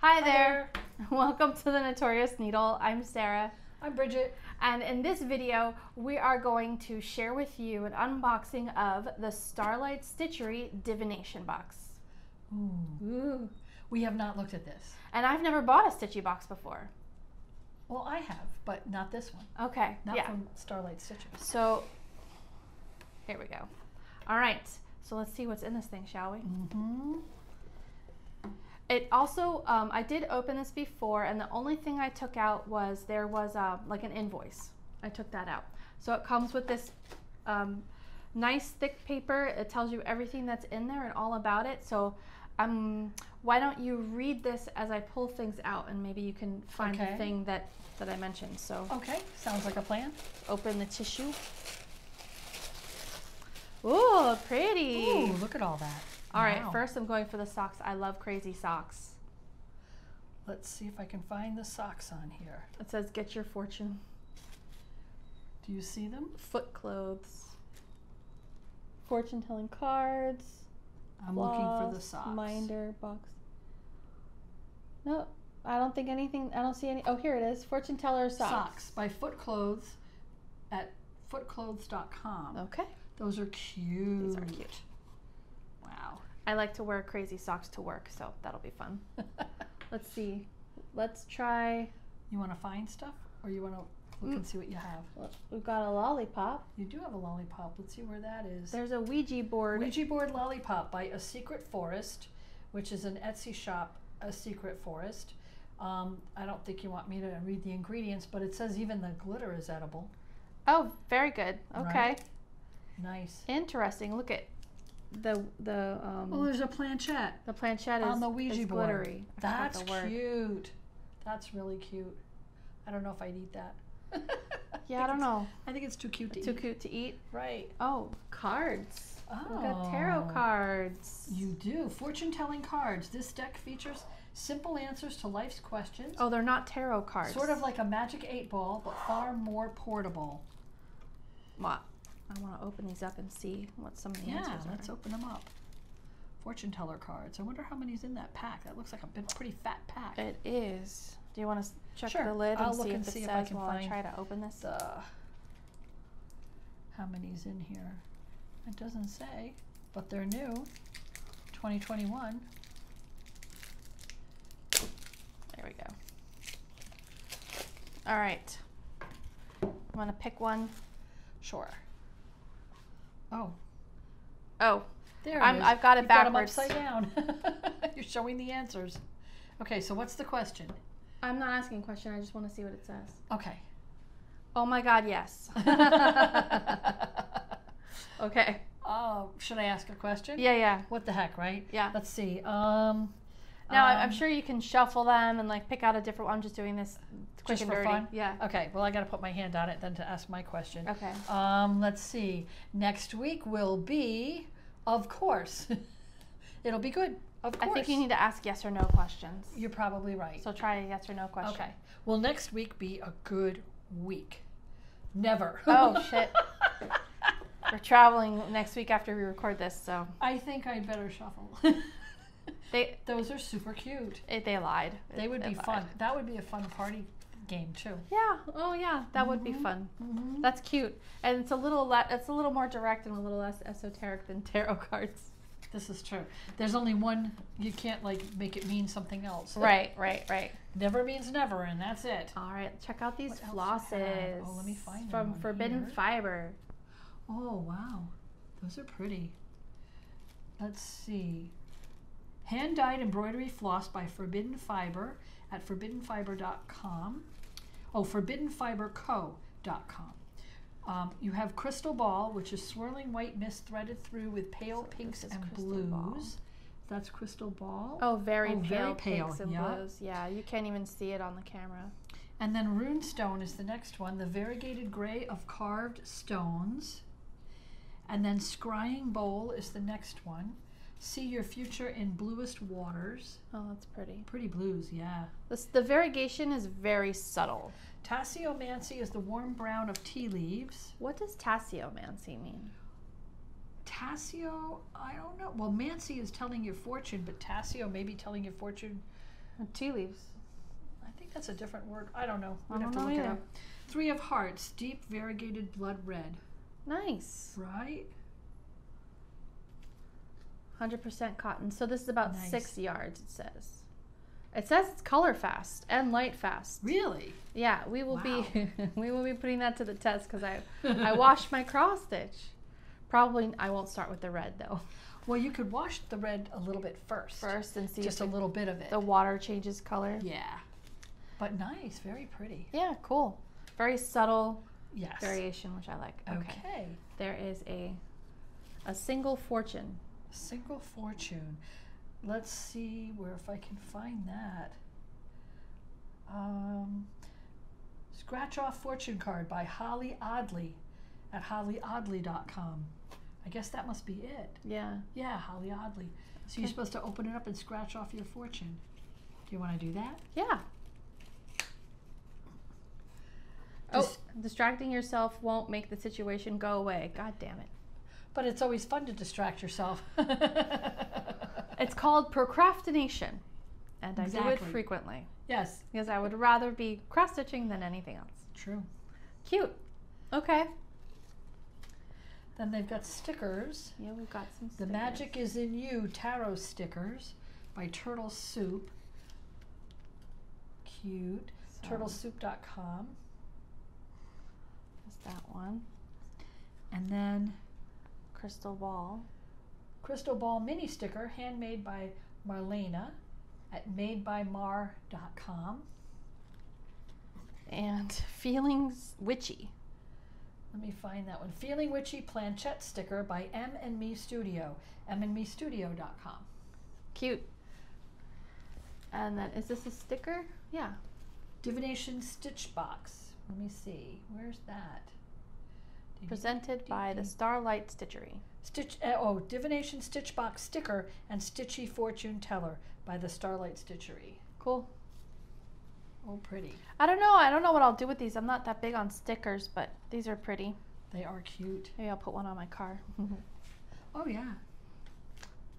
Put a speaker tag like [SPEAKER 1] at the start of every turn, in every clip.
[SPEAKER 1] Hi there. Welcome to the Notorious Needle. I'm Sarah.
[SPEAKER 2] I'm Bridget.
[SPEAKER 1] And in this video, we are going to share with you an unboxing of the Starlight Stitchery Divination Box.
[SPEAKER 2] Ooh.
[SPEAKER 1] Ooh.
[SPEAKER 2] We have not looked at this.
[SPEAKER 1] And I've never bought a Stitchy box before.
[SPEAKER 2] Well, I have, but not this one.
[SPEAKER 1] Okay.
[SPEAKER 2] Not
[SPEAKER 1] yeah.
[SPEAKER 2] from Starlight Stitchers.
[SPEAKER 1] So here we go. All right. So let's see what's in this thing, shall we?
[SPEAKER 2] Mm-hmm.
[SPEAKER 1] It also, um, I did open this before, and the only thing I took out was there was uh, like an invoice. I took that out. So it comes with this um, nice thick paper. It tells you everything that's in there and all about it. So um, why don't you read this as I pull things out, and maybe you can find
[SPEAKER 2] Okay.
[SPEAKER 1] the thing that that I mentioned. So
[SPEAKER 2] Okay, sounds like a plan.
[SPEAKER 1] open the tissue. Ooh, pretty.
[SPEAKER 2] Ooh, look at all that.
[SPEAKER 1] All right,
[SPEAKER 2] Wow.
[SPEAKER 1] first I'm going for the socks. I love crazy socks.
[SPEAKER 2] Let's see if I can find the socks on here.
[SPEAKER 1] It says get your fortune.
[SPEAKER 2] Do you see them?
[SPEAKER 1] Foot clothes. Fortune telling cards.
[SPEAKER 2] I'm looking for the socks.
[SPEAKER 1] Minder box. No, I don't think anything. I don't see any. Oh, here it is. Fortune teller socks.
[SPEAKER 2] Socks by Foot Clothes at footclothes.com.
[SPEAKER 1] Okay.
[SPEAKER 2] Those are cute.
[SPEAKER 1] These are cute. I like to wear crazy socks to work, so that'll be fun. Let's see. Let's try.
[SPEAKER 2] you want to find stuff or you want to look
[SPEAKER 1] Mm.
[SPEAKER 2] and see what you have?
[SPEAKER 1] well, We've got a lollipop.
[SPEAKER 2] You do have a lollipop. Let's see where that is.
[SPEAKER 1] There's a Ouija board.
[SPEAKER 2] Ouija board lollipop by A Secret Forest, which is an Etsy shop. A Secret Forest. Um, I don't think you want me to read the ingredients, but it says even the glitter is edible.
[SPEAKER 1] Oh, very good. Okay.
[SPEAKER 2] Right. Nice.
[SPEAKER 1] Interesting. Look at the the um
[SPEAKER 2] Oh, there's a planchette
[SPEAKER 1] the planchette
[SPEAKER 2] on
[SPEAKER 1] is,
[SPEAKER 2] the Ouija
[SPEAKER 1] is
[SPEAKER 2] board.
[SPEAKER 1] glittery. I
[SPEAKER 2] That's cute. That's really cute. I don't know if I'd eat that.
[SPEAKER 1] Yeah, I don't know.
[SPEAKER 2] I think it's too cute to
[SPEAKER 1] Too
[SPEAKER 2] eat.
[SPEAKER 1] cute to eat.
[SPEAKER 2] Right.
[SPEAKER 1] Oh, cards. Oh. We got tarot
[SPEAKER 2] Oh.
[SPEAKER 1] cards.
[SPEAKER 2] You do. Fortune telling cards. This deck features simple answers to life's questions.
[SPEAKER 1] Oh, they're not tarot cards.
[SPEAKER 2] Sort of like a magic eight ball, but far more portable.
[SPEAKER 1] What? I want to open these up and see what some of the
[SPEAKER 2] Yeah,
[SPEAKER 1] answers are.
[SPEAKER 2] let's open them up. Fortune teller cards. I wonder how many's in that pack. That looks like a pretty fat pack.
[SPEAKER 1] It is. Do you want to check
[SPEAKER 2] Sure.
[SPEAKER 1] the lid and
[SPEAKER 2] I'll
[SPEAKER 1] see
[SPEAKER 2] look
[SPEAKER 1] if
[SPEAKER 2] and
[SPEAKER 1] it
[SPEAKER 2] see
[SPEAKER 1] says
[SPEAKER 2] if I can
[SPEAKER 1] while I
[SPEAKER 2] find
[SPEAKER 1] try to open this?
[SPEAKER 2] The how many's in here? It doesn't say, but they're new. 2021.
[SPEAKER 1] There we go. All right. Want to pick one?
[SPEAKER 2] Sure. Oh,
[SPEAKER 1] Oh,
[SPEAKER 2] there
[SPEAKER 1] I'm-
[SPEAKER 2] it is.
[SPEAKER 1] I've got it
[SPEAKER 2] You've got 'em
[SPEAKER 1] backwards.
[SPEAKER 2] upside down. You're showing the answers. Okay, so what's the question?
[SPEAKER 1] I'm not asking a question. I just want to see what it says.
[SPEAKER 2] Okay.
[SPEAKER 1] Oh my God, yes. okay.
[SPEAKER 2] Oh, should I ask a question?
[SPEAKER 1] Yeah, yeah.
[SPEAKER 2] What the heck, right?
[SPEAKER 1] Yeah.
[SPEAKER 2] Let's see. Um.
[SPEAKER 1] Now I- I'm
[SPEAKER 2] um,
[SPEAKER 1] sure you can shuffle them and like pick out a different one. I'm just doing this quick and
[SPEAKER 2] for
[SPEAKER 1] dirty.
[SPEAKER 2] fun?
[SPEAKER 1] Yeah.
[SPEAKER 2] Okay. Well, I got to put my hand on it then to ask my question.
[SPEAKER 1] Okay.
[SPEAKER 2] Um, let's see. Next week will be, of course. It'll be good. Of course.
[SPEAKER 1] I think you need to ask yes or no questions.
[SPEAKER 2] You're probably right.
[SPEAKER 1] So try a yes or no question.
[SPEAKER 2] okay. Will next week be a good week? Never.
[SPEAKER 1] Oh, shit. We're traveling next week after we record this, so
[SPEAKER 2] I think I'd better shuffle.
[SPEAKER 1] they
[SPEAKER 2] Those are super cute.
[SPEAKER 1] it, they lied.
[SPEAKER 2] They would be
[SPEAKER 1] lied.
[SPEAKER 2] fun. That would be a fun party game too.
[SPEAKER 1] Yeah. Oh yeah, that would be
[SPEAKER 2] Mhm.
[SPEAKER 1] fun.
[SPEAKER 2] Mm-hmm.
[SPEAKER 1] That's cute, and it's a little le- it's a little more direct and a little less esoteric than tarot cards.
[SPEAKER 2] This is true. There's only one. You can't like make it mean something else.
[SPEAKER 1] Right, right, right.
[SPEAKER 2] Never means never, and that's it.
[SPEAKER 1] All right, check out these
[SPEAKER 2] What else you have?
[SPEAKER 1] flosses.
[SPEAKER 2] Oh, let me find them
[SPEAKER 1] from Forbidden
[SPEAKER 2] here.
[SPEAKER 1] Fiber.
[SPEAKER 2] Oh wow, those are pretty. Let's see. Hand dyed embroidery floss by Forbidden Fiber at forbiddenfiber.com. Oh, forbiddenfiberco.com. Um, you have Crystal Ball, which is swirling white mist threaded through with pale
[SPEAKER 1] So
[SPEAKER 2] pinks and blues.
[SPEAKER 1] Ball.
[SPEAKER 2] That's Crystal Ball.
[SPEAKER 1] Oh, very
[SPEAKER 2] Oh,
[SPEAKER 1] pale
[SPEAKER 2] very pale,
[SPEAKER 1] pinks and
[SPEAKER 2] yeah.
[SPEAKER 1] blues. Yeah, you can't even see it on the camera.
[SPEAKER 2] And then Runestone is the next one, the variegated gray of carved stones. And then Scrying Bowl is the next one. See your future in bluest waters.
[SPEAKER 1] Oh, that's pretty.
[SPEAKER 2] Pretty blues, yeah.
[SPEAKER 1] This, the variegation is very subtle.
[SPEAKER 2] Tasseomancy is the warm brown of tea leaves.
[SPEAKER 1] What does tasseomancy mean?
[SPEAKER 2] Tassio, I don't know. Well, Mancy is telling your fortune, but Tassio may be telling your fortune uh,
[SPEAKER 1] Tea leaves.
[SPEAKER 2] I think that's a different word. I don't know.
[SPEAKER 1] I
[SPEAKER 2] We'd have to look it up. Three of Hearts, deep variegated blood red.
[SPEAKER 1] Nice.
[SPEAKER 2] Right?
[SPEAKER 1] 100% cotton. So this is about
[SPEAKER 2] Nice.
[SPEAKER 1] six yards, it says. It says it's color fast and light fast.
[SPEAKER 2] Really?
[SPEAKER 1] Yeah, we will
[SPEAKER 2] Wow.
[SPEAKER 1] be we will be putting that to the test because I I washed my cross stitch. Probably I won't start with the red though.
[SPEAKER 2] Well, you could wash the red a little bit first.
[SPEAKER 1] First and see
[SPEAKER 2] Just a little bit of it.
[SPEAKER 1] the water changes color.
[SPEAKER 2] yeah. But nice, very pretty.
[SPEAKER 1] Yeah, cool. Very subtle
[SPEAKER 2] Yes.
[SPEAKER 1] variation, which I like. Okay.
[SPEAKER 2] Okay.
[SPEAKER 1] There is a a single fortune.
[SPEAKER 2] Single fortune. Let's see where if I can find that. Um, scratch off fortune card by Holly Oddly at hollyoddly.com. I guess that must be it.
[SPEAKER 1] Yeah.
[SPEAKER 2] Yeah, Holly Oddly. So you're supposed to open it up and scratch off your fortune. Do you want to do that?
[SPEAKER 1] Yeah. Oh, distracting yourself won't make the situation go away. God damn it.
[SPEAKER 2] But it's always fun to distract yourself.
[SPEAKER 1] It's called procrastination. And I do it frequently
[SPEAKER 2] yes,
[SPEAKER 1] because I would rather be cross stitching than anything else.
[SPEAKER 2] true.
[SPEAKER 1] Cute. Okay.
[SPEAKER 2] Then they've got stickers.
[SPEAKER 1] Yeah, we've got some
[SPEAKER 2] The. Magic is in You Tarot Stickers by Turtle Soup. Cute.
[SPEAKER 1] So,
[SPEAKER 2] Turtlesoup.com.
[SPEAKER 1] There's that one.
[SPEAKER 2] And then
[SPEAKER 1] Crystal ball.
[SPEAKER 2] Crystal Ball Mini Sticker, handmade by Marlena at madebymar.com.
[SPEAKER 1] And feelings witchy.
[SPEAKER 2] Let me find that one. Feeling Witchy Planchette Sticker by M and Me Studio. mandmestudio.com.
[SPEAKER 1] Cute. And then is this a sticker? Yeah.
[SPEAKER 2] Divination Stitch Box. Let me see. Where's that?
[SPEAKER 1] Presented by the Starlight Stitchery.
[SPEAKER 2] Stitch uh, oh Divination Stitch Box sticker and Stitchy Fortune Teller by the Starlight Stitchery.
[SPEAKER 1] Cool.
[SPEAKER 2] Oh, pretty.
[SPEAKER 1] I don't know. I don't know what I'll do with these. I'm not that big on stickers, but these are pretty.
[SPEAKER 2] They are cute.
[SPEAKER 1] Maybe I'll put one on my car.
[SPEAKER 2] Oh yeah.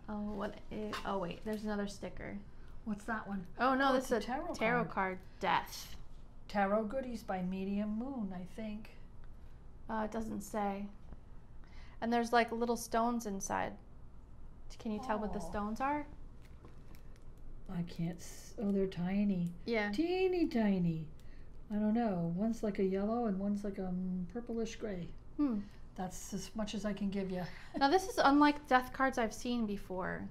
[SPEAKER 1] oh, what? Is, oh wait, there's another sticker.
[SPEAKER 2] What's that one?
[SPEAKER 1] Oh no,
[SPEAKER 2] Oh,
[SPEAKER 1] this is
[SPEAKER 2] a tarot
[SPEAKER 1] tarot
[SPEAKER 2] card.
[SPEAKER 1] card. Death.
[SPEAKER 2] Tarot Goodies by Medium Moon, I think.
[SPEAKER 1] Uh, it doesn't say. And there's like little stones inside. Can you tell what the
[SPEAKER 2] Oh.
[SPEAKER 1] stones are?
[SPEAKER 2] I can't. S- oh, they're tiny,
[SPEAKER 1] Yeah.
[SPEAKER 2] teeny tiny. I don't know. One's like a yellow and one's like a um, purplish gray.
[SPEAKER 1] Hmm.
[SPEAKER 2] That's as much as I can give you.
[SPEAKER 1] Now this is unlike death cards I've seen before.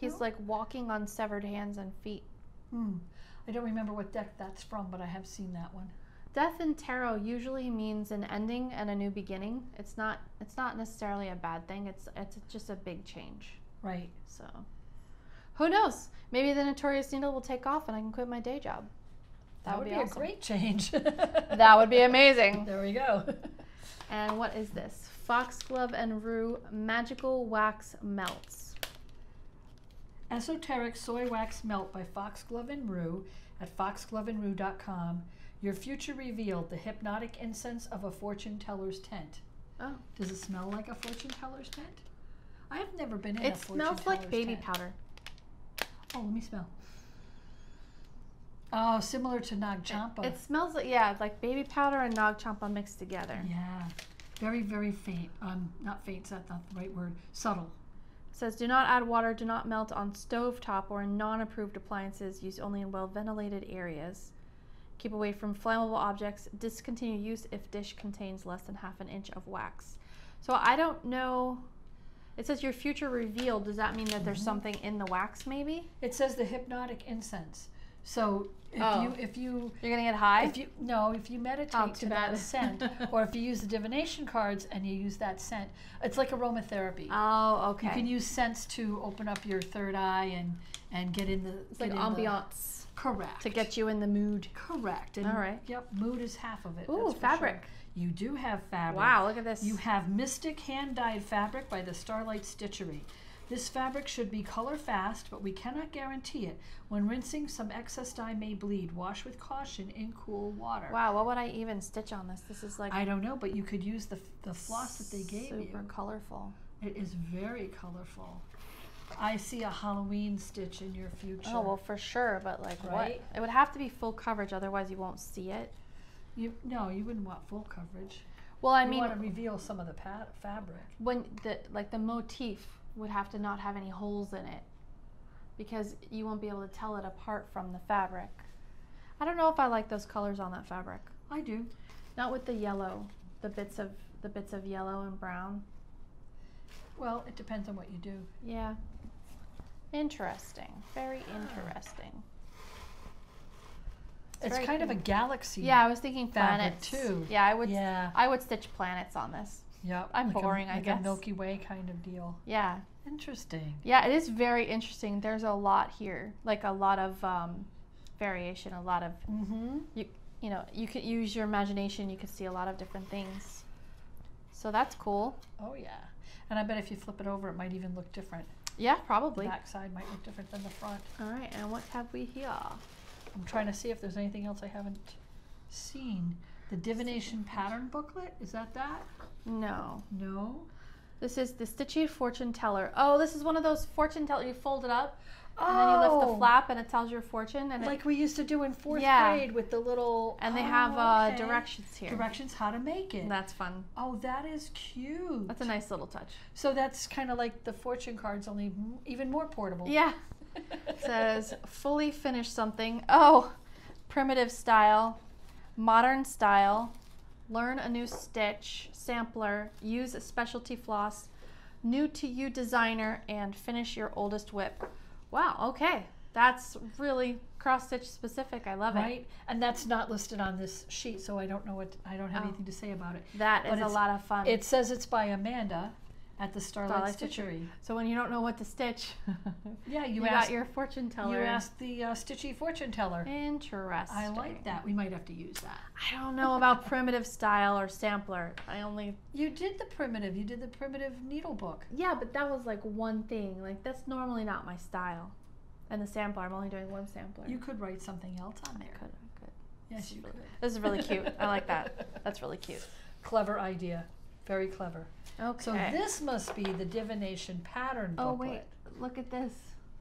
[SPEAKER 1] He's
[SPEAKER 2] No.
[SPEAKER 1] like walking on severed hands and feet.
[SPEAKER 2] Hmm. I don't remember what deck that's from, but I have seen that one.
[SPEAKER 1] Death in tarot usually means an ending and a new beginning. It's not it's not necessarily a bad thing. It's it's just a big change.
[SPEAKER 2] Right.
[SPEAKER 1] So who knows? Maybe the notorious needle will take off and I can quit my day job.
[SPEAKER 2] That, would be,
[SPEAKER 1] awesome.
[SPEAKER 2] a great change.
[SPEAKER 1] That would be amazing.
[SPEAKER 2] There we go.
[SPEAKER 1] And what is this? Foxglove and Rue Magical Wax Melts.
[SPEAKER 2] Esoteric Soy Wax Melt by Foxglove and Rue at foxgloveandrue.com. Your future revealed, the hypnotic incense of a fortune teller's tent.
[SPEAKER 1] Oh.
[SPEAKER 2] Does it smell like a fortune teller's tent? I have never been in a fortune
[SPEAKER 1] It
[SPEAKER 2] fortune
[SPEAKER 1] smells like baby
[SPEAKER 2] tent.
[SPEAKER 1] powder.
[SPEAKER 2] Oh, let me smell. Oh, similar to Nag Champa.
[SPEAKER 1] It smells like yeah, like baby powder and Nag Champa mixed together.
[SPEAKER 2] yeah, very, very faint. Um, not faint's that's not the right word. Subtle.
[SPEAKER 1] It says do not add water, do not melt on stovetop or in non-approved appliances. Use only in well-ventilated areas. Keep away from flammable objects. Discontinue use if dish contains less than half an inch of wax. So I don't know. It says your future revealed. Does that mean that there's
[SPEAKER 2] Mhm.
[SPEAKER 1] something in the wax? Maybe
[SPEAKER 2] It says the hypnotic incense. So if
[SPEAKER 1] Oh.
[SPEAKER 2] you if you
[SPEAKER 1] you're gonna get high.
[SPEAKER 2] if you no if you meditate
[SPEAKER 1] Oh,
[SPEAKER 2] to
[SPEAKER 1] too
[SPEAKER 2] that scent, or if you use the divination cards and you use that scent, it's like aromatherapy.
[SPEAKER 1] oh, okay.
[SPEAKER 2] You can use scents to open up your third eye and and get in the
[SPEAKER 1] it's like
[SPEAKER 2] get the-
[SPEAKER 1] ambiance
[SPEAKER 2] correct
[SPEAKER 1] to get you in the mood.
[SPEAKER 2] correct. And
[SPEAKER 1] All right.
[SPEAKER 2] Yep, mood is half of it.
[SPEAKER 1] Ooh, fabric.
[SPEAKER 2] sure. You do have fabric.
[SPEAKER 1] Wow, look at this.
[SPEAKER 2] You have Mystic Hand Dyed Fabric by the Starlight Stitchery. This fabric should be color fast, but we cannot guarantee it. When rinsing, some excess dye may bleed. Wash with caution in cool water.
[SPEAKER 1] Wow, what would I even stitch on this? This is like
[SPEAKER 2] I don't know, but you could use the, the floss that they gave
[SPEAKER 1] super
[SPEAKER 2] you.
[SPEAKER 1] Super colorful.
[SPEAKER 2] It is very colorful. I see a Halloween stitch in your future.
[SPEAKER 1] Oh well, for sure. But like, what? It would have to be full coverage, otherwise you won't see it.
[SPEAKER 2] You no, you wouldn't want full coverage.
[SPEAKER 1] Well, I
[SPEAKER 2] you
[SPEAKER 1] mean,
[SPEAKER 2] want to reveal some of the pat- fabric.
[SPEAKER 1] when the like the motif would have to not have any holes in it, because you won't be able to tell it apart from the fabric. I don't know if I like those colors on that fabric.
[SPEAKER 2] I do.
[SPEAKER 1] Not with the yellow, the bits of the bits of yellow and brown.
[SPEAKER 2] Well, it depends on what you do.
[SPEAKER 1] Yeah. Interesting. Very interesting.
[SPEAKER 2] It's
[SPEAKER 1] very
[SPEAKER 2] kind of a galaxy.
[SPEAKER 1] Yeah, I was thinking planets
[SPEAKER 2] too.
[SPEAKER 1] Yeah, I would.
[SPEAKER 2] Yeah.
[SPEAKER 1] I would stitch planets on this.
[SPEAKER 2] Yep.
[SPEAKER 1] I'm
[SPEAKER 2] like
[SPEAKER 1] boring,
[SPEAKER 2] A,
[SPEAKER 1] I
[SPEAKER 2] like
[SPEAKER 1] guess.
[SPEAKER 2] a Milky Way kind of deal.
[SPEAKER 1] Yeah.
[SPEAKER 2] Interesting.
[SPEAKER 1] Yeah, it is very interesting. There's a lot here, like a lot of um, variation, a lot of
[SPEAKER 2] Mm-hmm.
[SPEAKER 1] you. You know, you could use your imagination. You could see a lot of different things. So that's cool.
[SPEAKER 2] Oh yeah. And I bet if you flip it over, it might even look different.
[SPEAKER 1] Yeah, probably.
[SPEAKER 2] The
[SPEAKER 1] probably.
[SPEAKER 2] back side might look different than the front.
[SPEAKER 1] All right, and what have we here?
[SPEAKER 2] I'm trying to see if there's anything else I haven't seen. The divination pattern booklet is that that?
[SPEAKER 1] No,
[SPEAKER 2] No.
[SPEAKER 1] This is the Stitchy Fortune Teller. Oh, this is one of those fortune teller. You fold it up, and then you lift the
[SPEAKER 2] Oh,
[SPEAKER 1] flap, and it tells your fortune. And it,
[SPEAKER 2] like we used to do in fourth
[SPEAKER 1] Yeah.
[SPEAKER 2] grade with the little.
[SPEAKER 1] and they
[SPEAKER 2] Oh,
[SPEAKER 1] have uh,
[SPEAKER 2] okay.
[SPEAKER 1] directions here.
[SPEAKER 2] Directions how to make it.
[SPEAKER 1] That's fun.
[SPEAKER 2] oh, that is cute.
[SPEAKER 1] That's a nice little touch.
[SPEAKER 2] So that's kind of like the fortune cards, only m- even more portable.
[SPEAKER 1] Yeah. says fully finish something. Oh, primitive style, modern style, learn a new stitch, sampler, use a specialty floss, new to you designer, and finish your oldest whip. Wow, okay. That's really cross stitch specific. I love it.
[SPEAKER 2] Right, and that's not listed on this sheet, so I don't know what I don't have
[SPEAKER 1] Oh.
[SPEAKER 2] anything to say about it.
[SPEAKER 1] That
[SPEAKER 2] But
[SPEAKER 1] is a lot of fun.
[SPEAKER 2] It says it's by Amanda at the Starlight,
[SPEAKER 1] Starlight
[SPEAKER 2] Stitchery.
[SPEAKER 1] so when you don't know what to stitch,
[SPEAKER 2] Yeah, you,
[SPEAKER 1] you,
[SPEAKER 2] asked
[SPEAKER 1] got your fortune teller.
[SPEAKER 2] you asked the uh, Stitchy fortune teller.
[SPEAKER 1] Interesting.
[SPEAKER 2] I like that. We might have to use that.
[SPEAKER 1] I don't know about primitive style or sampler. I only
[SPEAKER 2] You did the primitive. You did the primitive needle book.
[SPEAKER 1] Yeah, but that was like one thing. Like that's normally not my style. And the sampler, I'm only doing one sampler.
[SPEAKER 2] You could write something else on
[SPEAKER 1] I
[SPEAKER 2] there.
[SPEAKER 1] could, I could.
[SPEAKER 2] Yes,
[SPEAKER 1] This
[SPEAKER 2] you
[SPEAKER 1] really-
[SPEAKER 2] could.
[SPEAKER 1] This is really cute. I like that. That's really cute.
[SPEAKER 2] Clever idea. Very clever.
[SPEAKER 1] Okay.
[SPEAKER 2] So this must be the divination pattern
[SPEAKER 1] oh,
[SPEAKER 2] booklet.
[SPEAKER 1] oh wait, look at this.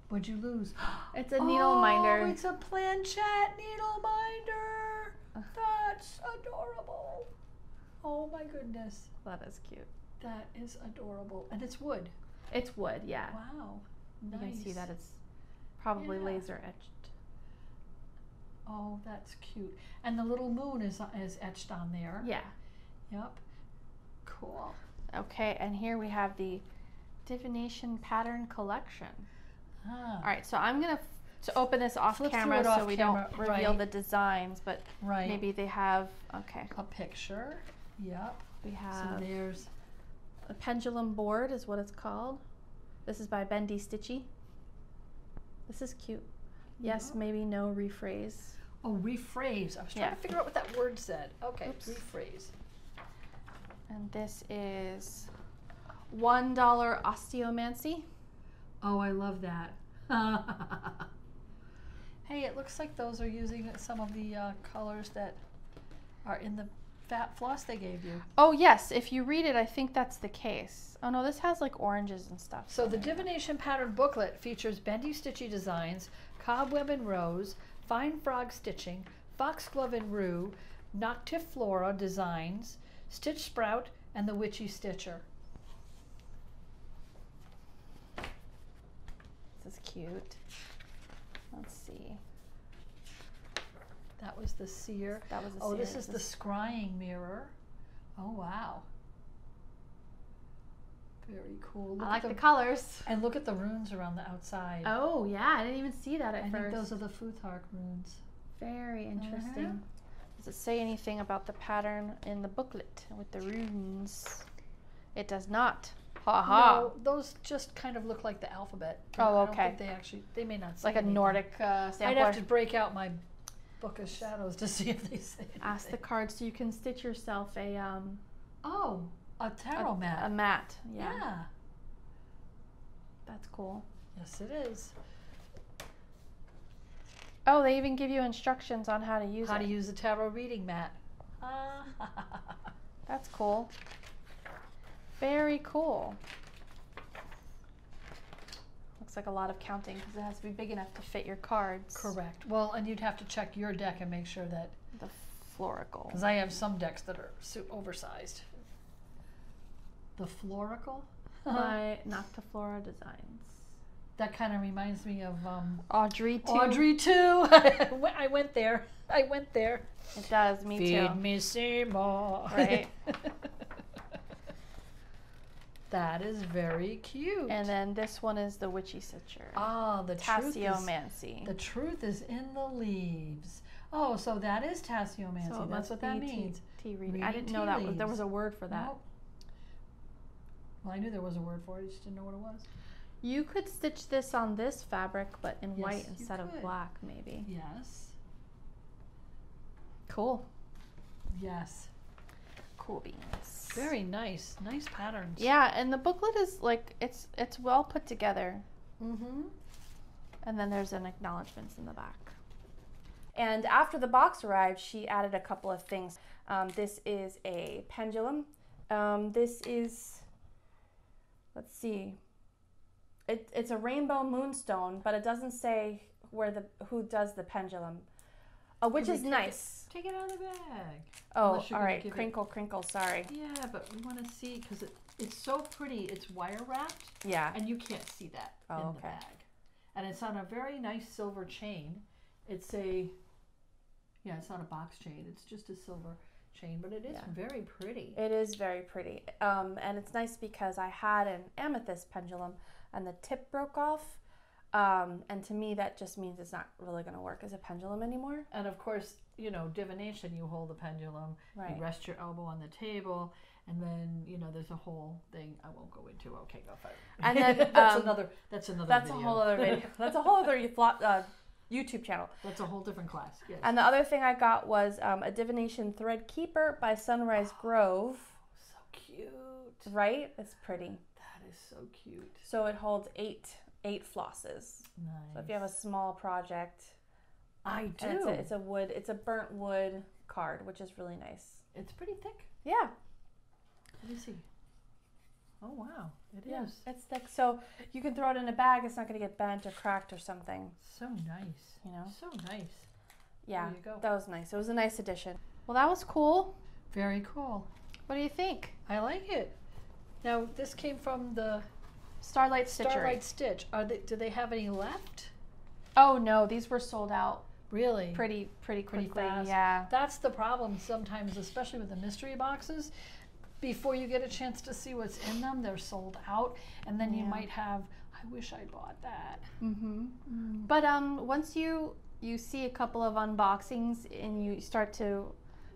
[SPEAKER 2] What'd you lose?
[SPEAKER 1] It's a needle
[SPEAKER 2] oh,
[SPEAKER 1] minder.
[SPEAKER 2] It's a planchette needle minder. That's adorable. Oh my goodness.
[SPEAKER 1] That is cute.
[SPEAKER 2] That is adorable. And it's wood.
[SPEAKER 1] It's wood, yeah.
[SPEAKER 2] Wow. Nice.
[SPEAKER 1] You can see that it's probably
[SPEAKER 2] Yeah.
[SPEAKER 1] laser etched.
[SPEAKER 2] Oh, that's cute. And the little moon is is etched on there.
[SPEAKER 1] Yeah.
[SPEAKER 2] Yep. Cool.
[SPEAKER 1] Okay, and here we have the divination pattern collection.
[SPEAKER 2] Ah,
[SPEAKER 1] All right, so I'm gonna f- to open this off
[SPEAKER 2] Flip
[SPEAKER 1] camera
[SPEAKER 2] it
[SPEAKER 1] so
[SPEAKER 2] off
[SPEAKER 1] we
[SPEAKER 2] camera,
[SPEAKER 1] don't reveal
[SPEAKER 2] right.
[SPEAKER 1] the designs, but
[SPEAKER 2] right.
[SPEAKER 1] maybe they have. Okay,
[SPEAKER 2] a picture. Yep.
[SPEAKER 1] we have
[SPEAKER 2] So
[SPEAKER 1] have.
[SPEAKER 2] there's
[SPEAKER 1] A pendulum board is what it's called. This is by Bendy Stitchy. This is cute. Yes,
[SPEAKER 2] Yeah.
[SPEAKER 1] maybe no rephrase.
[SPEAKER 2] oh rephrase. I was trying
[SPEAKER 1] Yeah.
[SPEAKER 2] to figure out what that word said. Okay,
[SPEAKER 1] Oops.
[SPEAKER 2] rephrase.
[SPEAKER 1] And this is one dollar osteomancy.
[SPEAKER 2] Oh, I love that. hey, it looks like those are using some of the uh, colors that are in the fat floss they gave you.
[SPEAKER 1] Oh yes, if you read it, I think that's the case. Oh no, this has like oranges and stuff.
[SPEAKER 2] So the divination pattern booklet features bendy stitchy designs, cobweb and rose, fine frog stitching, foxglove and rue, noctiflora designs, stitch sprout, and the witchy stitcher.
[SPEAKER 1] This is cute. Let's see.
[SPEAKER 2] That was the seer.
[SPEAKER 1] That was
[SPEAKER 2] Oh, this is the scrying mirror. Oh wow. Very cool. Look
[SPEAKER 1] I like
[SPEAKER 2] at
[SPEAKER 1] the colors.
[SPEAKER 2] And look at the runes around the outside.
[SPEAKER 1] Oh yeah, I didn't even see that at
[SPEAKER 2] I think
[SPEAKER 1] first.
[SPEAKER 2] those are the Futhark runes.
[SPEAKER 1] Very interesting.
[SPEAKER 2] Mhm.
[SPEAKER 1] Does it say anything about the pattern in the booklet with the runes? It does not. Ha ha.
[SPEAKER 2] No, those just kind of look like the alphabet.
[SPEAKER 1] Oh,
[SPEAKER 2] I don't
[SPEAKER 1] okay.
[SPEAKER 2] think they actually, they may not say
[SPEAKER 1] like a
[SPEAKER 2] anything.
[SPEAKER 1] Nordic uh,
[SPEAKER 2] I'd have to break out my book of shadows to see if they say anything.
[SPEAKER 1] Ask the card so you can stitch yourself a um
[SPEAKER 2] Oh, a tarot
[SPEAKER 1] a,
[SPEAKER 2] mat.
[SPEAKER 1] a mat. Yeah,
[SPEAKER 2] yeah.
[SPEAKER 1] that's cool.
[SPEAKER 2] Yes, it is.
[SPEAKER 1] Oh, they even give you instructions on how to use
[SPEAKER 2] How
[SPEAKER 1] it.
[SPEAKER 2] to use a tarot reading mat. Ah.
[SPEAKER 1] That's cool. Very cool. Looks like a lot of counting because it has to be big enough to fit your cards.
[SPEAKER 2] Correct. Well, and you'd have to check your deck and make sure that,
[SPEAKER 1] The florical.
[SPEAKER 2] because I have some decks that are oversized. The florical?
[SPEAKER 1] By Noctiflora Designs.
[SPEAKER 2] That kind of reminds me of um,
[SPEAKER 1] Audrey II.
[SPEAKER 2] Audrey II. I went- there. I went there.
[SPEAKER 1] It does. Me
[SPEAKER 2] Feed
[SPEAKER 1] too.
[SPEAKER 2] me Seymour.
[SPEAKER 1] Right.
[SPEAKER 2] that is very cute.
[SPEAKER 1] And then this one is the Witchy Stitcher.
[SPEAKER 2] ah, the truth is the truth is in the leaves. Oh, so that is tasseomancy.
[SPEAKER 1] So
[SPEAKER 2] That's what that
[SPEAKER 1] be tea-
[SPEAKER 2] means.
[SPEAKER 1] Tea reading. I didn't know that was, there was a word for that.
[SPEAKER 2] Nope. Well, I knew there was a word for it. I just didn't know what it was.
[SPEAKER 1] You could stitch this on this fabric, but in white
[SPEAKER 2] Yes, you
[SPEAKER 1] instead of black, maybe.
[SPEAKER 2] Yes.
[SPEAKER 1] Cool.
[SPEAKER 2] Yes.
[SPEAKER 1] Cool beans.
[SPEAKER 2] Very nice. Nice patterns.
[SPEAKER 1] Yeah, and the booklet is like it's it's well put together.
[SPEAKER 2] Mm-hmm.
[SPEAKER 1] And then there's an acknowledgments in the back. And after the box arrived, she added a couple of things. Um, this is a pendulum. Um, this is, let's see, it, it's a rainbow moonstone, but it doesn't say where the who does the pendulum, uh, which is
[SPEAKER 2] take it?
[SPEAKER 1] nice.
[SPEAKER 2] Take it out of the bag.
[SPEAKER 1] Oh,
[SPEAKER 2] all right, you're
[SPEAKER 1] all
[SPEAKER 2] gonna
[SPEAKER 1] right,
[SPEAKER 2] give it-
[SPEAKER 1] crinkle, crinkle. Sorry.
[SPEAKER 2] Yeah, but we want to see because it, it's so pretty. It's wire wrapped,
[SPEAKER 1] Yeah.
[SPEAKER 2] and you can't see that
[SPEAKER 1] Oh,
[SPEAKER 2] in the
[SPEAKER 1] okay.
[SPEAKER 2] bag. And it's on a very nice silver chain. It's a, yeah, it's not a box chain. It's just a silver chain, but it is
[SPEAKER 1] Yeah.
[SPEAKER 2] very pretty.
[SPEAKER 1] It is very pretty. Um, and it's nice because I had an amethyst pendulum and the tip broke off. Um, and to me, that just means it's not really going to work as a pendulum anymore.
[SPEAKER 2] And of course, you know, divination. You hold the pendulum.
[SPEAKER 1] Right.
[SPEAKER 2] You rest your elbow on the table, and then you know there's a whole thing I won't go into. Okay, go for it.
[SPEAKER 1] And then,
[SPEAKER 2] that's
[SPEAKER 1] um,
[SPEAKER 2] another. That's another.
[SPEAKER 1] That's
[SPEAKER 2] video.
[SPEAKER 1] a whole other video. That's a whole other flo- uh, YouTube channel.
[SPEAKER 2] That's a whole different class. Yes.
[SPEAKER 1] And the other thing I got was um, a divination thread keeper by Sunrise Grove.
[SPEAKER 2] so cute.
[SPEAKER 1] Right? It's pretty.
[SPEAKER 2] That is so cute.
[SPEAKER 1] So it holds eight eight flosses.
[SPEAKER 2] Nice.
[SPEAKER 1] So if you have a small project,
[SPEAKER 2] I do.
[SPEAKER 1] it's a, it's a wood, it's a burnt wood card, which is really nice.
[SPEAKER 2] It's pretty thick.
[SPEAKER 1] Yeah.
[SPEAKER 2] Let me see. Oh wow, it is
[SPEAKER 1] Yeah, it's thick, so you can throw it in a bag. It's not going to get bent or cracked or something.
[SPEAKER 2] so nice.
[SPEAKER 1] You know.
[SPEAKER 2] So nice.
[SPEAKER 1] Yeah,
[SPEAKER 2] you go.
[SPEAKER 1] that was nice. It was a nice addition. Well, that was cool.
[SPEAKER 2] Very cool.
[SPEAKER 1] What do you think?
[SPEAKER 2] I like it. Now this came from the
[SPEAKER 1] Starlight Stitchery.
[SPEAKER 2] Starlight Stitch. Are they? Do they have any left?
[SPEAKER 1] Oh no, these were sold out
[SPEAKER 2] Really?
[SPEAKER 1] pretty pretty
[SPEAKER 2] Pretty
[SPEAKER 1] quickly.
[SPEAKER 2] fast.
[SPEAKER 1] Yeah.
[SPEAKER 2] That's the problem sometimes, especially with the mystery boxes. Before you get a chance to see what's in them, they're sold out, and then you might have. I wish I bought that.
[SPEAKER 1] Mm-hmm. But um, once you you see a couple of unboxings and you start to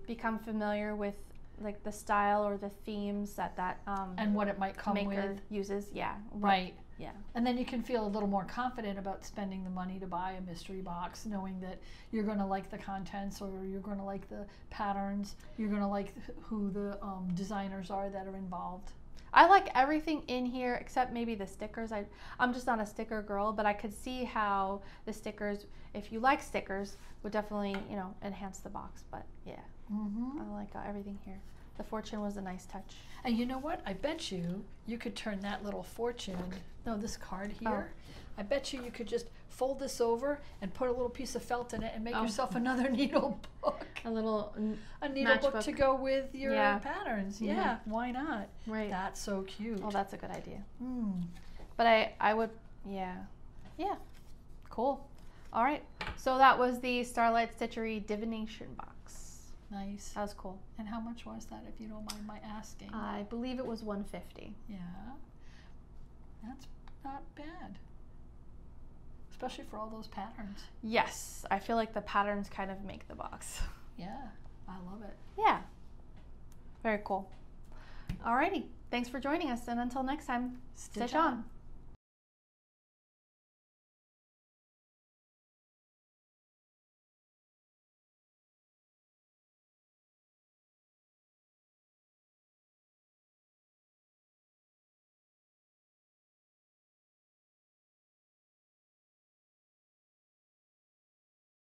[SPEAKER 1] become familiar with like the style or the themes that that um,
[SPEAKER 2] And what it might come
[SPEAKER 1] maker
[SPEAKER 2] with.
[SPEAKER 1] uses, yeah,
[SPEAKER 2] Right.
[SPEAKER 1] Yeah,
[SPEAKER 2] And then you can feel a little more confident about spending the money to buy a mystery box, knowing that you're going to like the contents or you're going to like the patterns, you're going to like who the um, designers are that are involved.
[SPEAKER 1] I like everything in here except maybe the stickers. I I'm just not a sticker girl, but I could see how the stickers, if you like stickers, would definitely you know enhance the box. But yeah,
[SPEAKER 2] Mm-hmm.
[SPEAKER 1] I like uh, everything here. The fortune was a nice touch.
[SPEAKER 2] And you know what? I bet you you could turn that little fortune, no, this card here. I bet you you could just fold this over and put a little piece of felt in it and make
[SPEAKER 1] Oh.
[SPEAKER 2] yourself another needle book.
[SPEAKER 1] A little
[SPEAKER 2] A needle book to go with your
[SPEAKER 1] Yeah.
[SPEAKER 2] patterns.
[SPEAKER 1] Mhm.
[SPEAKER 2] Yeah, why not?
[SPEAKER 1] right.
[SPEAKER 2] That's so cute.
[SPEAKER 1] Oh, that's a good idea.
[SPEAKER 2] Mm.
[SPEAKER 1] But I, I would, yeah, yeah, cool. All right, so that was the Starlight Stitchery divination box.
[SPEAKER 2] Nice.
[SPEAKER 1] That was cool.
[SPEAKER 2] And how much was that, if you don't mind my asking?
[SPEAKER 1] I believe it was 150.
[SPEAKER 2] yeah. That's not bad. Especially for all those patterns.
[SPEAKER 1] Yes, I feel like the patterns kind of make the box.
[SPEAKER 2] Yeah, I love it.
[SPEAKER 1] Yeah, very cool. Alrighty, thanks for joining us, and until next time, stitch, on.